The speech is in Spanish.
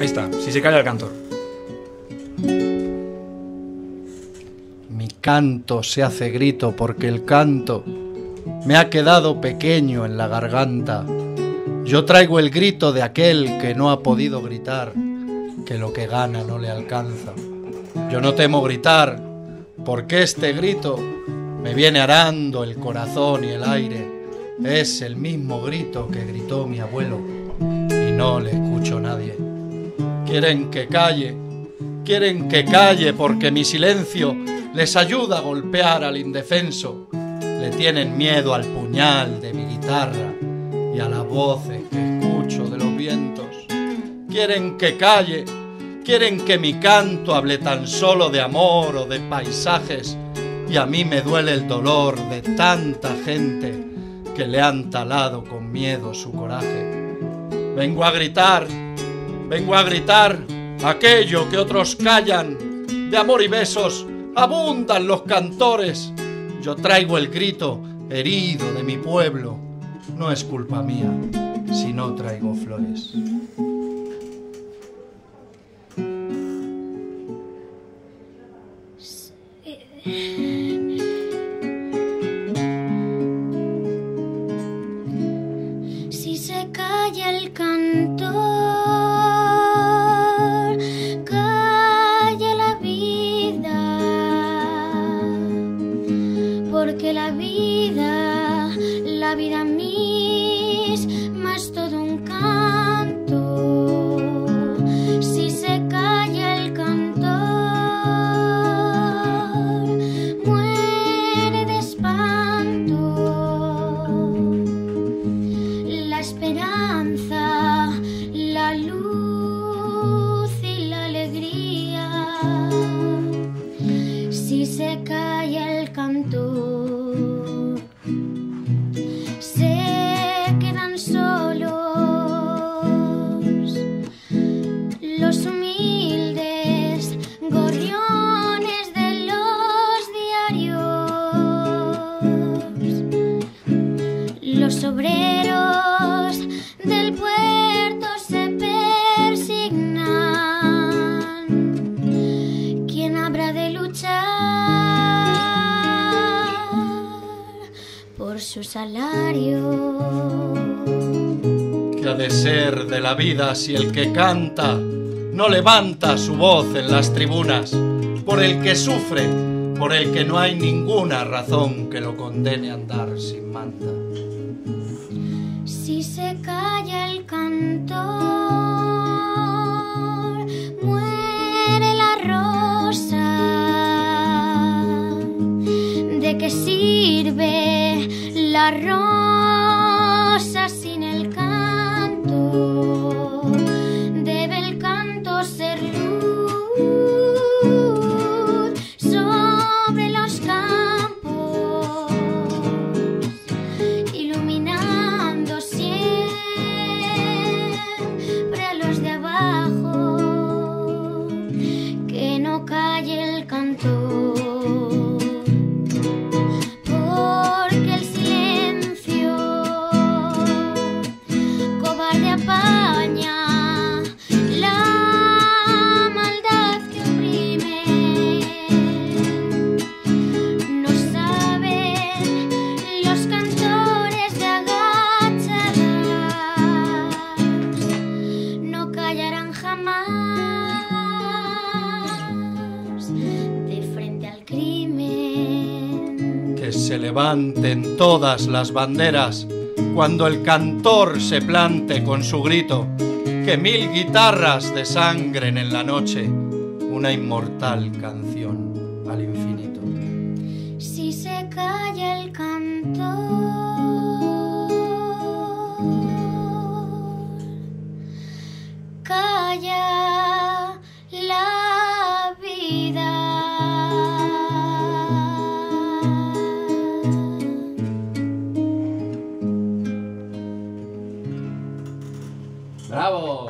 Ahí está, si se calla el cantor. Mi canto se hace grito porque el canto me ha quedado pequeño en la garganta. Yo traigo el grito de aquel que no ha podido gritar, que lo que gana no le alcanza. Yo no temo gritar, porque este grito me viene arando el corazón y el aire. Es el mismo grito que gritó mi abuelo y no le escucho nadie. Quieren que calle, quieren que calle porque mi silencio les ayuda a golpear al indefenso. Le tienen miedo al puñal de mi guitarra y a las voces que escucho de los vientos. Quieren que calle, quieren que mi canto hable tan solo de amor o de paisajes y a mí me duele el dolor de tanta gente que le han talado con miedo su coraje. Vengo a gritar, vengo a gritar aquello que otros callan. De amor y besos abundan los cantores. Yo traigo el grito herido de mi pueblo. No es culpa mía si no traigo flores. Su salario? ¿Qué ha de ser de la vida si el que canta no levanta su voz en las tribunas? Por el que sufre, por el que no hay ninguna razón que lo condene a andar sin manta. Si se calla el cantor, la Se levanten todas las banderas cuando el cantor se plante con su grito. Que mil guitarras desangren en la noche una inmortal canción al infinito. Si se calla el cantor, ¡Bravo!